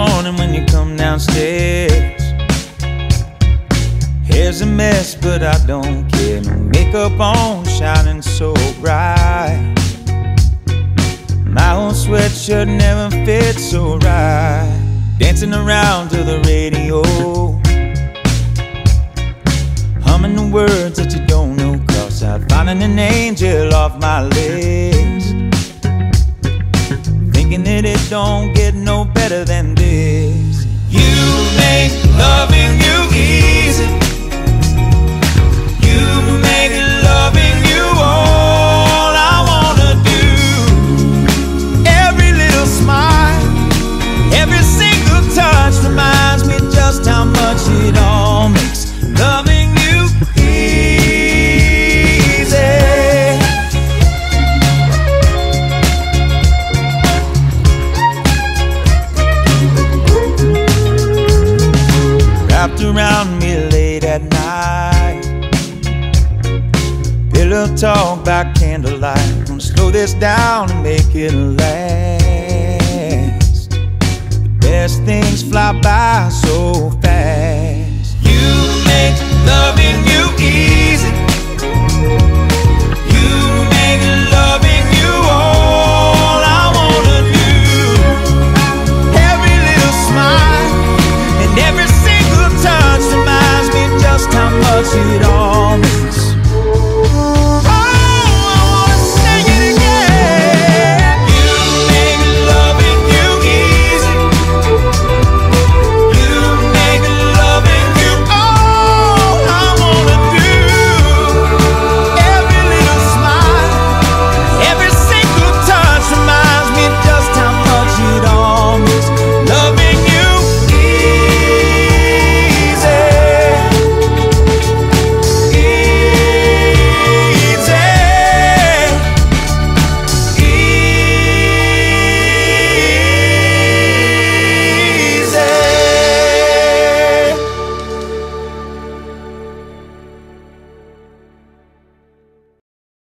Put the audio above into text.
morning when you come downstairs. Hair's a mess, but I don't care. No makeup on, shining so bright. My old sweatshirt never fits so right. Dancing around to the radio. Humming the words that you don't know. Cause I'm finding an angel off my list. Thinking that it don't get no better than this. You make loving Around me late at night. Pillow talk by candlelight. Gonna slow this down and make it last. The best things fly by so.